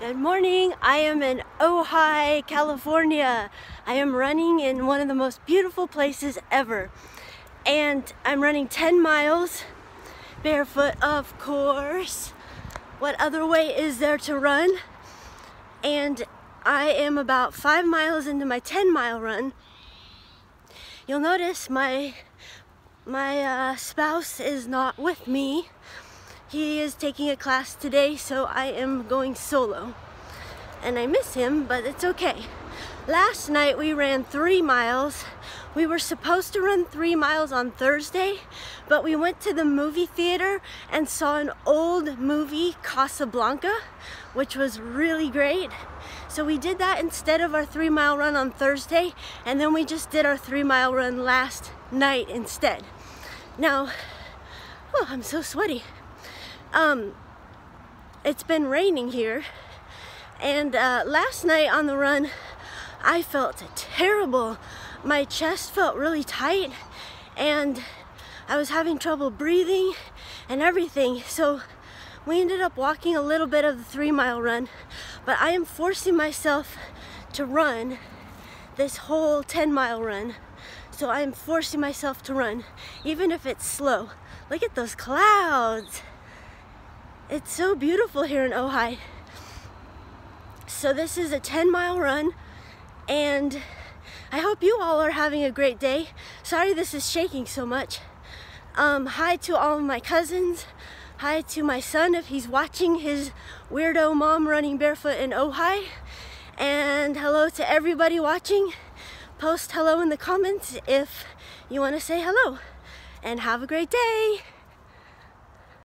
Good morning. I am in Ojai, California. I am running in one of the most beautiful places ever. And I'm running 10 miles barefoot, of course. What other way is there to run? And I am about five miles into my 10 mile run. You'll notice my my uh, spouse is not with me. He is taking a class today, so I am going solo. And I miss him, but it's okay. Last night we ran three miles. We were supposed to run three miles on Thursday, but we went to the movie theater and saw an old movie, Casablanca, which was really great. So we did that instead of our three mile run on Thursday, and then we just did our three mile run last night instead. Now, oh, I'm so sweaty. Um, it's been raining here, and uh, last night on the run, I felt terrible. My chest felt really tight, and I was having trouble breathing and everything. So we ended up walking a little bit of the three mile run, but I am forcing myself to run this whole 10 mile run. So I am forcing myself to run, even if it's slow. Look at those clouds. It's so beautiful here in Ojai. So this is a 10 mile run and I hope you all are having a great day. Sorry this is shaking so much. Um, hi to all of my cousins. Hi to my son if he's watching his weirdo mom running barefoot in Ojai. And hello to everybody watching. Post hello in the comments if you want to say hello. And have a great day.